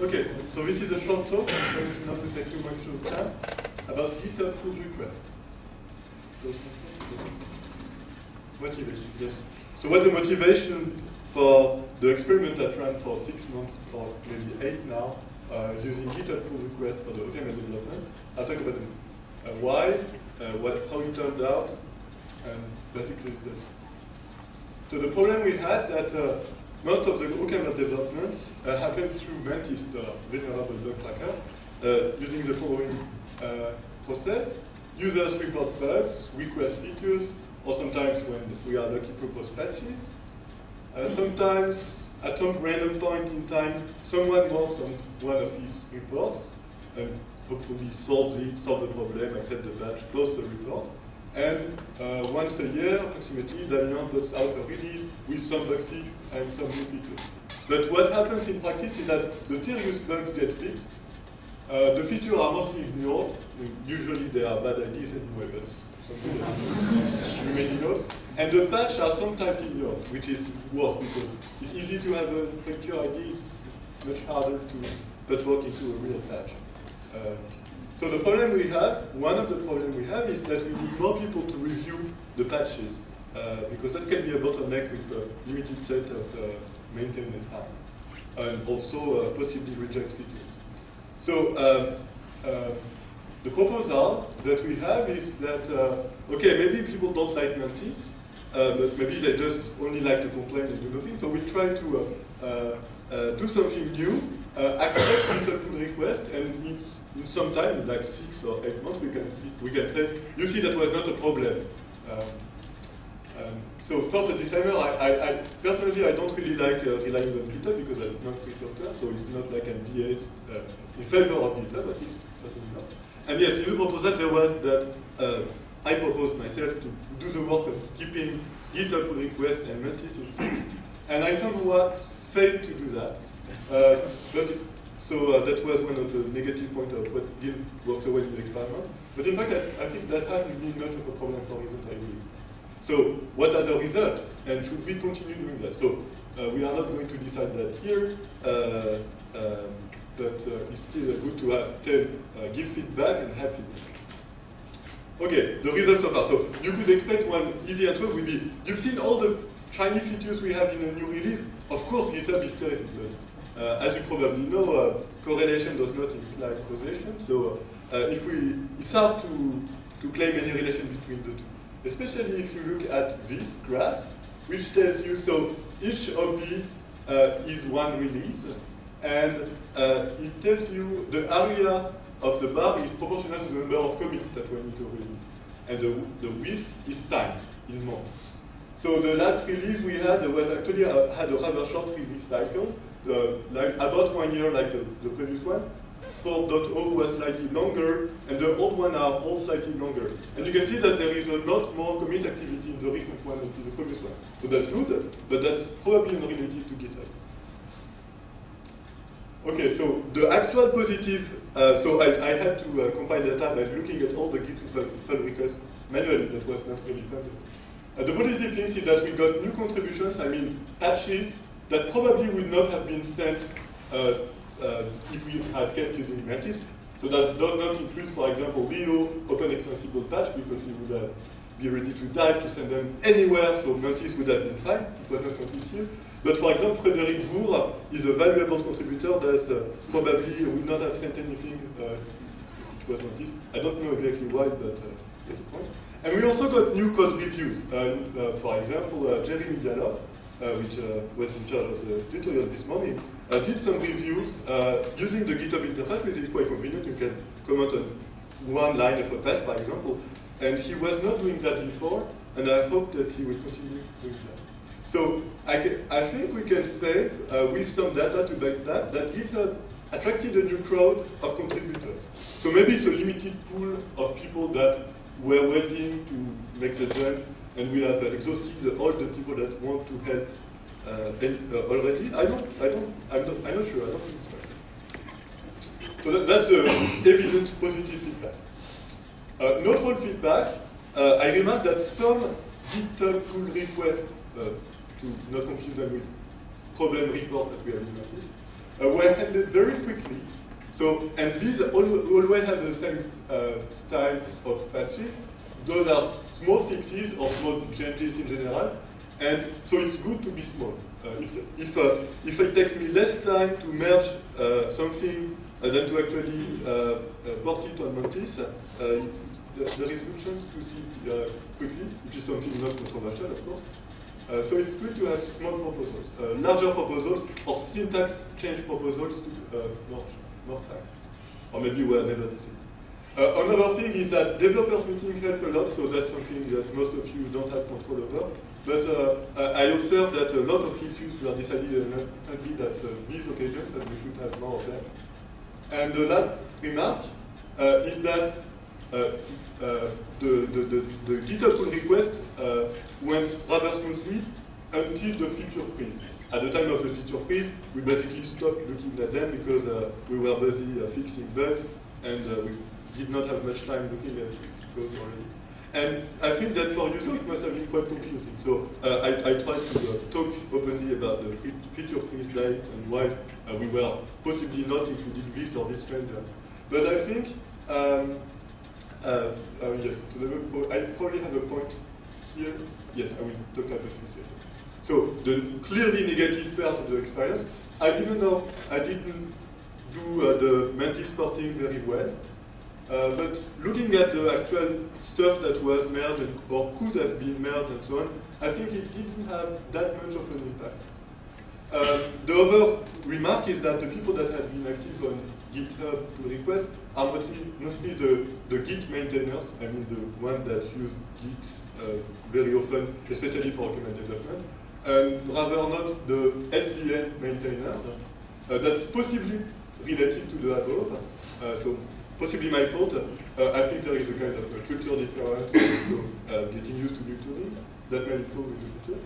Okay, so this is a short talk, I'm going to not to take too much of time, about GitHub pull request. Motivation, yes. So what's the motivation for the experiment that ran for six months or maybe eight now, uh, using GitHub pull request for the OCaml development? I'll talk about uh, why, uh, what, how it turned out, and basically this. So the problem we had that uh, most of the OCaml developments uh, happen through Mantis, the vulnerable bug tracker, uh, using the following uh, process. Users report bugs, request features, or sometimes when we are lucky propose patches. Uh, sometimes, at some random point in time, someone works on one of his reports and hopefully solves it, solve the problem, accept the patch, close the report. And uh, once a year, approximately, Damien puts out a release with some bug fixed and some new features. But what happens in practice is that the serious bugs get fixed. Uh, the features are mostly ignored. Usually they are bad ideas anyway, but you may know. And the patch are sometimes ignored, which is worse because it's easy to have a picture idea, it's much harder to put work into a real patch. Uh, so the problem we have, one of the problems we have is that we need more people to review the patches uh, because that can be a bottleneck with a limited set of uh, maintenance time and also uh, possibly reject features. So um, uh, the proposal that we have is that, okay, maybe people don't like Mantis, but maybe they just only like to complain and do nothing. So we try to do something new uh, accept little pull request, and in, in some time, like six or eight months, we can, see, we can say, you see, that was not a problem. Um, um, so first, a disclaimer, I, I, I, personally, I don't really like uh, relying on GitHub because I'm not software, so it's not like I'm uh, in favor of GitHub, at least, certainly not. And yes, in the proposal, there was that uh, I proposed myself to do the work of keeping GitHub pull request and sync. And I somewhat failed to do that. Uh, but so uh, that was one of the negative points of what didn't work so well in the experiment. But in fact, I, I think that hasn't been much of a problem for reasons I believe. So what are the results? And should we continue doing that? So uh, we are not going to decide that here, uh, um, but uh, it's still good to have, tell, uh, give feedback and have feedback. Okay, the results so far. So you could expect one easy answer would be, you've seen all the shiny features we have in a new release. Of course, GitHub is terrible. Uh, as you probably know, uh, correlation does not imply causation. So uh, if we, it's hard to, to claim any relation between the two. Especially if you look at this graph, which tells you, so each of these uh, is one release, and uh, it tells you the area of the bar is proportional to the number of commits that we need to release. And the, the width is time in months. So the last release we had was actually a, had a rather short release cycle, uh, like about one year like the, the previous one. 4.0 was slightly longer, and the old one are all slightly longer. And you can see that there is a lot more commit activity in the recent one than in the previous one. So that's good, but that's probably unrelated to GitHub. Okay, so the actual positive, uh, so I, I, had to uh, compile data by looking at all the GitHub pull requests manually, that was not really fun. Uh, the positive thing is that we got new contributions, I mean patches that probably would not have been sent uh, uh, if we had kept using Mantis. So that does not include, for example, Leo open extensible patch because he would have be ready to die to send them anywhere, so Mantis would have been fine. It was not complete here. But for example, Frederic Bour is a valuable contributor that uh, probably would not have sent anything uh, it was. I don't know exactly why, but uh, that's the point. And we also got new code reviews. Uh, for example, Jeremy Yallop uh, which uh, was in charge of the tutorial this morning, uh, did some reviews using the GitHub interface, which is quite convenient. You can comment on one line of a patch, for example. And he was not doing that before, and I hope that he will continue doing that. So I, I think we can say, uh, with some data to back that, that GitHub attracted a new crowd of contributors. So maybe it's a limited pool of people that were waiting to make the jump and we have exhausted all the people that want to help uh, and, uh, already. I don't, I don't, I'm not, I'm not sure. I don't think right. So that, that's uh, evident positive feedback. Uh, neutral feedback. Uh, I remark that some GitHub pull requests, uh, to not confuse them with problem reports that we have Mantis, uh, were handled very quickly. So, and these always have the same uh, style of patches. Those are small fixes or small changes in general. And so it's good to be small. Uh, if, if, uh, if it takes me less time to merge uh, something than to actually port it on Mantis, there is good chance to see it quickly, if it's something not controversial, of course. Uh, so it's good to have small proposals. Uh, larger proposals or syntax change proposals to uh, more, time. Or maybe we're never decided. Uh, another thing is that developers meeting help a lot, so that's something that most of you don't have control over. But uh, I observed that a lot of issues were decided only at uh, these occasions, and we should have more of them. And the last remark is that uh, uh, the, the, the, the, GitHub pull request uh, went rather smoothly until the feature freeze. At the time of the feature freeze, we basically stopped looking at them because we were busy fixing bugs and we did not have much time looking at code already. And I think that for users it must have been quite confusing. So uh, I, I, tried to uh, talk openly about the feature freeze date and why uh, we were possibly not including this or this change. But I think um, uh, uh, yes, I probably have a point here. Yes, I will talk about this later. So the clearly negative part of the experience, I didn't know, I didn't do uh, the Mantis porting very well. Uh, but looking at the actual stuff that was merged or could have been merged and so on, I think it didn't have that much of an impact. Uh, the other remark is that the people that had been active on GitHub pull request are mostly, mostly the, the Git maintainers, I mean the one that use Git uh, very often, especially for command development, and rather not the SVN maintainers uh, that possibly related to the above. Uh, so possibly my fault. I think there is a kind of a culture difference, so uh, getting used to new tooling that may improve in the future.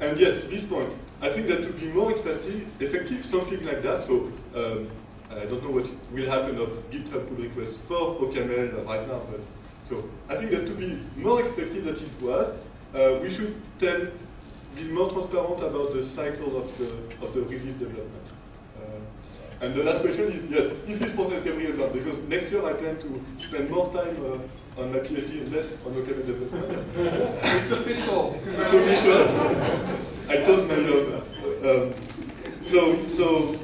And yes, this point, I think that to be more effective, something like that, so um, I don't know what will happen of GitHub pull requests for OCaml right now, but so I think that to be more expected than it was, uh, we should tell, be more transparent about the cycle of the of the release development. Uh, and the last question is, yes, is this process Gabriel done? Because next year I plan to spend more time uh, on my PhD and less on OCaml development. it's official. It's official. I told my love. Um, so, so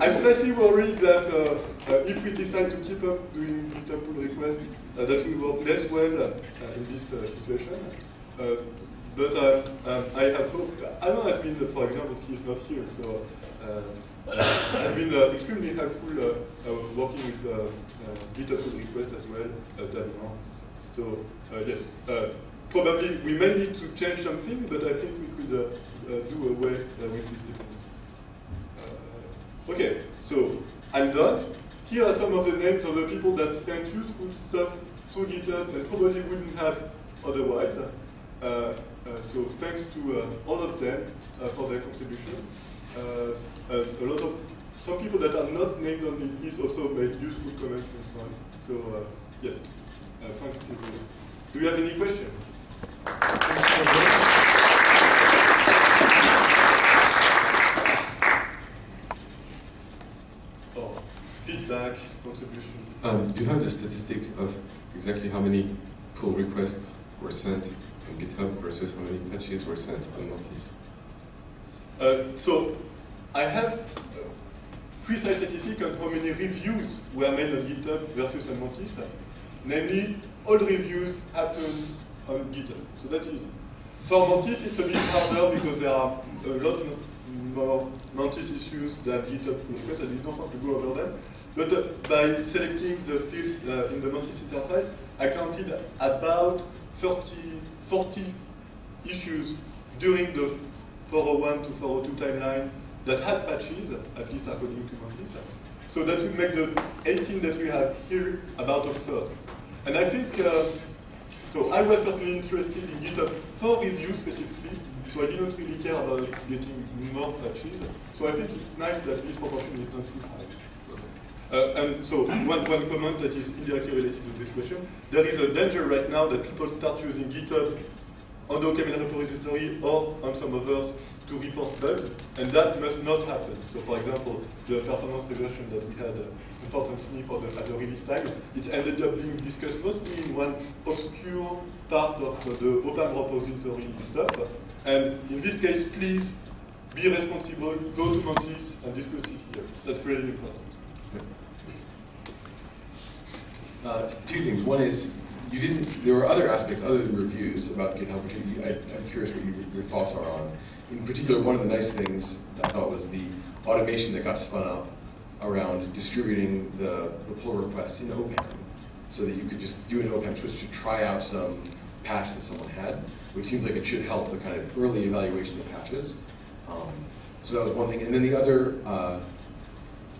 I'm slightly worried that uh, uh, if we decide to keep up doing GitHub pull requests, uh, that will work less well uh, in this uh, situation. Uh, but um, um, I have hope. Alain has been, for example, he's not here, so um, uh, has been uh, extremely helpful uh, working with GitHub pull request as well, uh, So yes, probably we may need to change something, but I think we could do away with this difference. Okay, so I'm done. Here are some of the names of the people that sent useful stuff through GitHub and probably wouldn't have otherwise. Uh, uh, so thanks to uh, all of them for their contribution. A lot of some people that are not named on the list also made useful comments and so on. So yes, thanks to. Do you have any questions? feedback, contribution. Um, do you have the statistic of exactly how many pull requests were sent on GitHub versus how many patches were sent on? Uh, so I have precise statistics on how many reviews were made on GitHub versus on Mantis. Namely, all reviews happen on GitHub. So that's easy. For Mantis, it's a bit harder because there are a lot more Mantis issues than GitHub pull requests. I don't want to go over them. But uh, by selecting the fields uh, in the Mantis interface, I counted about 30, 40 issues during the 401 to 402 timeline that had patches, at least according to Mantis. So that would make the 18 that we have here about a third. And I think, uh, so I was personally interested in GitHub for review specifically, so I didn't really care about getting more patches. So I think it's nice that this proportion is not too high. Uh, and so one, one comment that is indirectly related to this question, there is a danger right now that people start using GitHub on the OCaml repository or on some others to report bugs, and that must not happen. So, for example, the performance regression that we had, uh, unfortunately, for the, at the release time, it ended up being discussed mostly in one obscure part of uh, the OPAM repository stuff. And in this case, please be responsible, go to Mantis and discuss it here. That's really important. Uh, two things. One is you didn't. There were other aspects other than reviews about GitHub, which I, am curious what you, your thoughts are on. In particular, one of the nice things I thought was the automation that got spun up around distributing the, the pull requests in OPAM, so that you could just do an OPAM switch to try out some patch that someone had, which seems like it should help the kind of early evaluation of patches. Um, so that was one thing. And then the other, uh,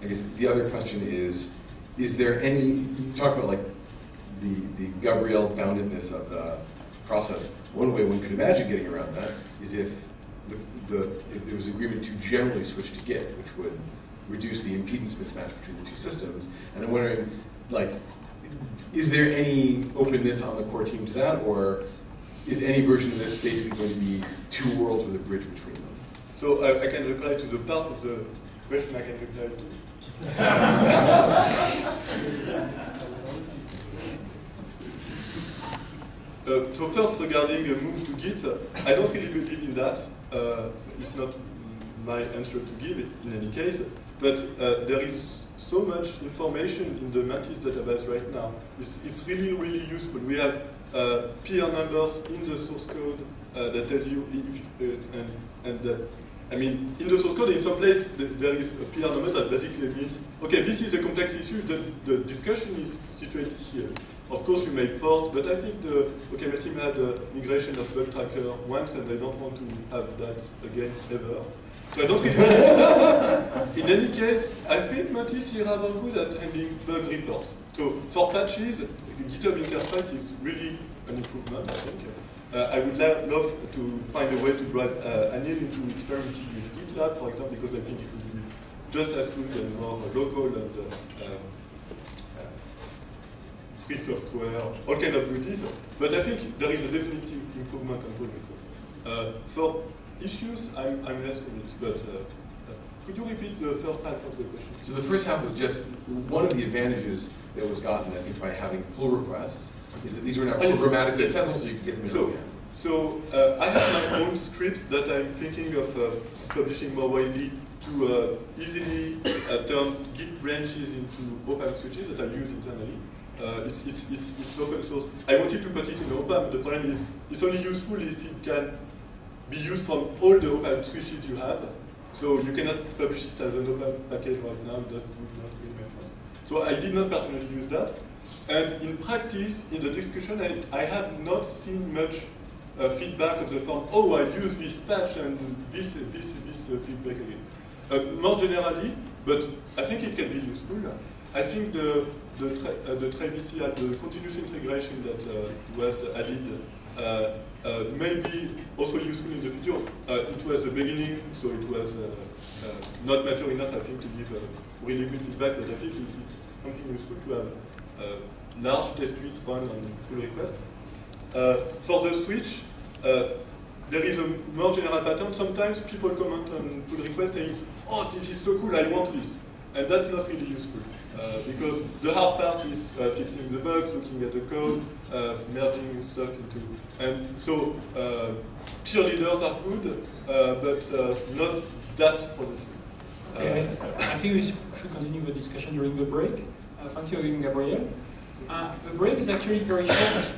I guess the other question is, is there any, you talk about like the, the Gabriel boundedness of the process. One way one could imagine getting around that is if, the, the, if there was agreement to generally switch to Git, which would reduce the impedance mismatch between the two systems. And I'm wondering, like, is there any openness on the core team to that, or is any version of this basically going to be two worlds with a bridge between them? So I, I can reply to the part of the Uh, so first, regarding a move to Git, uh, I don't really believe in that. Uh, it's not my answer to give in any case, but uh, there is so much information in the Mantis database right now. It's, it's really, really useful. We have uh, PR numbers in the source code uh, that tell you if, and, and that I mean, in the source code, in some place, the, there is a PR number that basically means, okay, this is a complex issue, the, the discussion is situated here. Of course, you may port, but I think the OCaml team had a migration of bug tracker once, and they don't want to have that again ever. So I don't really In any case, I think Mantis here are good at handling bug reports. So for patches, GitHub interface is really an improvement, I think. Uh, I would love to find a way to drive uh, Anil into experimenting with GitLab, for example, because I think it would be just as good and more local and uh, um, free software, all kind of goodies. But I think there is a definitive improvement on pull request. Uh, for issues, I'm, I'm less convinced, but uh, uh, could you repeat the first half of the question? So the first half was just one of the advantages that was gotten, I think, by having pull requests these now oh, programmatically accessible, so you can get them in So, so uh, I have my own scripts that I'm thinking of uh, publishing more widely to uh, easily uh, turn Git branches into OPAM switches that I use internally. Uh, it's, it's, it's, it's open source. I wanted to put it in OPAM. The problem is it's only useful if it can be used from all the OPAM switches you have. So you cannot publish it as an OPAM package right now. That would not really make sense. So I did not personally use that. And in practice, in the discussion, I, I have not seen much uh, feedback of the form, oh, I use this patch and this, this, this uh, feedback again. Uh, more generally, but I think it can be useful. I think the the, tra uh, the the continuous integration that uh, was added uh, may be also useful in the future. it was a beginning, so it was not mature enough, I think, to give really good feedback, but I think it, it's something useful to have large test suite run on pull request. for the switch, there is a more general pattern. Sometimes people comment on pull request saying, oh, this is so cool, I want this. And that's not really useful. Uh, because the hard part is uh, fixing the bugs, looking at the code, uh, merging stuff into. And so uh, cheerleaders are good, uh, but not that productive. Okay, I think we should continue the discussion during the break. thank you, again, Gabriel. Uh, the break is actually very short